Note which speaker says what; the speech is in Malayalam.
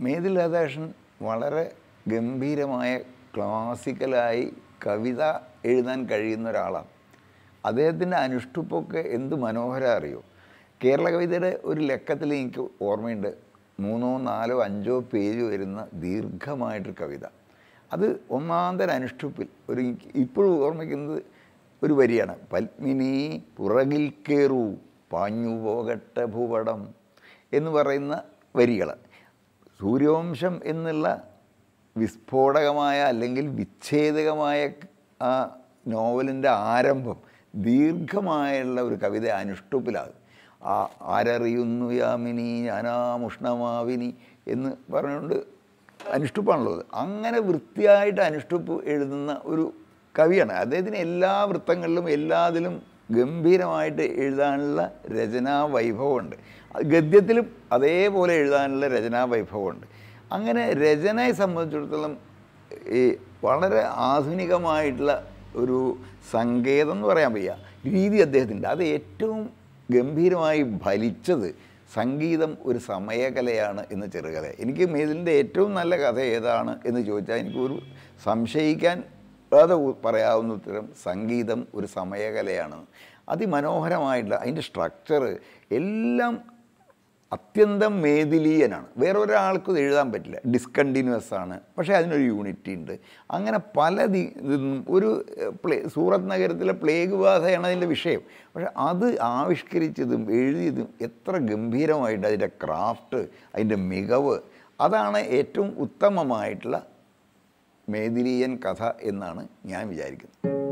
Speaker 1: മേതിൽ രാധാകൃഷ്ണൻ വളരെ ഗംഭീരമായ ക്ലാസിക്കലായി കവിത എഴുതാൻ കഴിയുന്ന ഒരാളാണ്. അദ്ദേഹത്തിന്റെ അനുഷ്ഠുപ്പൊക്കെ എന്ത് മനോഹര അറിയോ? കേരള കവിതയുടെ ഒരു ലക്കത്തിൽ എനിക്ക് ഓർമ്മയുണ്ട്. മൂന്നോ നാലോ അഞ്ചോ പേജ് വരുന്ന ദീർഘമായിട്ടൊരു കവിത. അത് ഒന്നാന്തര അനുഷ്ഠുപ്പിൽ ഒരു ഇപ്പോഴും ഓർമ്മിക്കുന്നത് ഒരു വരിയാണ്. പത്മിനി പുറകിൽ കയറൂ പാഞ്ഞു പോകട്ടെ ഭൂപടം എന്ന് പറയുന്ന വരികൾ സൂര്യവംശം എന്നുള്ള വിസ്ഫോടകമായ അല്ലെങ്കിൽ വിച്ഛേദകമായ ആ നോവലിന്റെ ആരംഭം ദീർഘമായുള്ള ഒരു കവിത അനുഷ്ടുപ്പിലാകും. ആ ആരറിയുന്നു യാമിനി ഞാനാമുഷ്ണമാവിനി എന്ന് പറഞ്ഞുകൊണ്ട് അനുഷ്ടുപ്പാണുള്ളത്. അങ്ങനെ വൃത്തിയായിട്ട് അനുഷ്ടുപ്പ് എഴുതുന്ന ഒരു കവിയാണ്. അദ്ദേഹത്തിന് എല്ലാ വൃത്തങ്ങളിലും എല്ലാത്തിലും ഗംഭീരമായിട്ട് എഴുതാനുള്ള രചനാ വൈഭവമുണ്ട്. ഗദ്യത്തിലും അതേപോലെ എഴുതാനുള്ള രചനാ വൈഭവമുണ്ട്. അങ്ങനെ രചനയെ സംബന്ധിച്ചിടത്തോളം ഈ വളരെ ആധുനികമായിട്ടുള്ള ഒരു സങ്കേതം എന്ന് പറയാൻ വയ്യ. രീതി അദ്ദേഹത്തിന്റെ. അത് ഏറ്റവും ഗംഭീരമായി ഫലിച്ചത് സംഗീതം ഒരു സമയകലയാണ് എന്ന ചെറുകഥ എനിക്ക് മേതിലിന്റെ ഏറ്റവും നല്ല കഥ ഏതാണ് എന്ന് ചോദിച്ചാൽ എനിക്കൊരു സംശയിക്കാൻ അത് പറയാവുന്ന ഉത്തരം സംഗീതം ഒരു സമയകലയാണ്. അതിമനോഹരമായിട്ടുള്ള അതിന്റെ സ്ട്രക്ചർ എല്ലാം അത്യന്തം മേദിലീയനാണ് വേറെ ഒരാൾക്കും എഴുതാൻ പറ്റില്ല. ഡിസ്കണ്ടിന്യൂസ് ആണ്. പക്ഷേ അതിനൊരു യൂണിറ്റി ഉണ്ട്. അങ്ങനെ പല നിന്നും ഒരു പ്ലേ സൂറത്ത് നഗരത്തിലെ പ്ലേഗ് ബാധയാണ് അതിന്റെ വിഷയം. പക്ഷേ അത് ആവിഷ്കരിച്ചതും എഴുതിയതും എത്ര ഗംഭീരമായിട്ട് അതിന്റെ ക്രാഫ്റ്റ് അതിന്റെ മികവ് അതാണ് ഏറ്റവും ഉത്തമമായിട്ടുള്ള മേദിലീയൻ കഥ എന്നാണ് ഞാൻ വിചാരിക്കുന്നത്.